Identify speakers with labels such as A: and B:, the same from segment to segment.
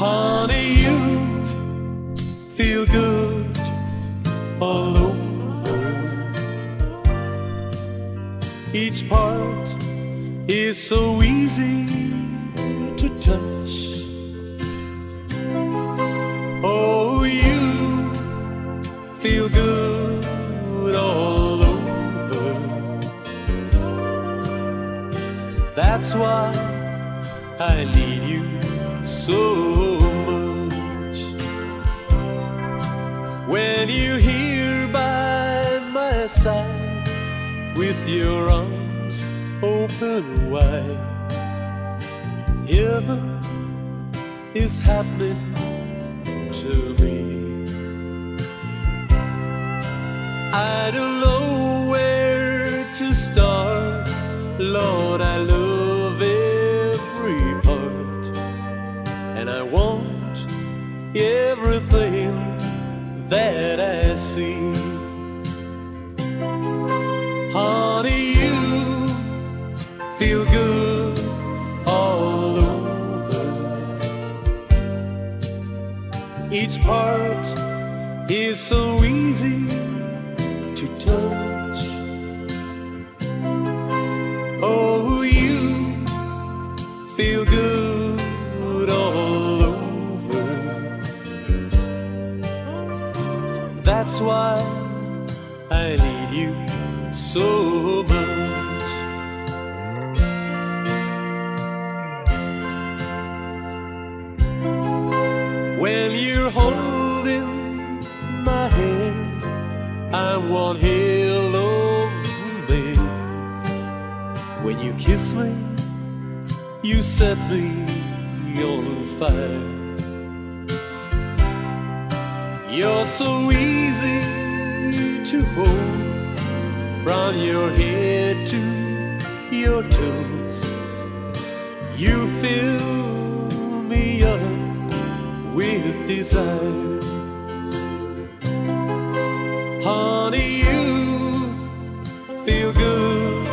A: Honey, you feel good all over. Each part is so easy to touch. Oh, you feel good all over. That's why I need you so much. When you're here by my side with your arms open wide, heaven is happening to me. I don't know where to start, Lord. I love and I want everything that I see. Honey, you feel good all over. Each part is so That's why I need you so much. When you're holding my hand, I'm one a man. When you kiss me, you set me on fire. You're so easy to hold from your head to your toes. You fill me up with desire. Honey, you feel good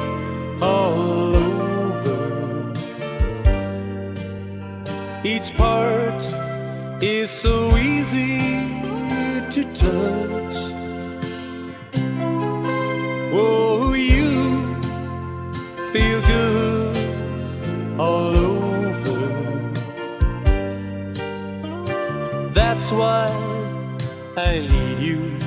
A: all over. Each part is so easy touch. Oh, you feel good all over. That's why I need you.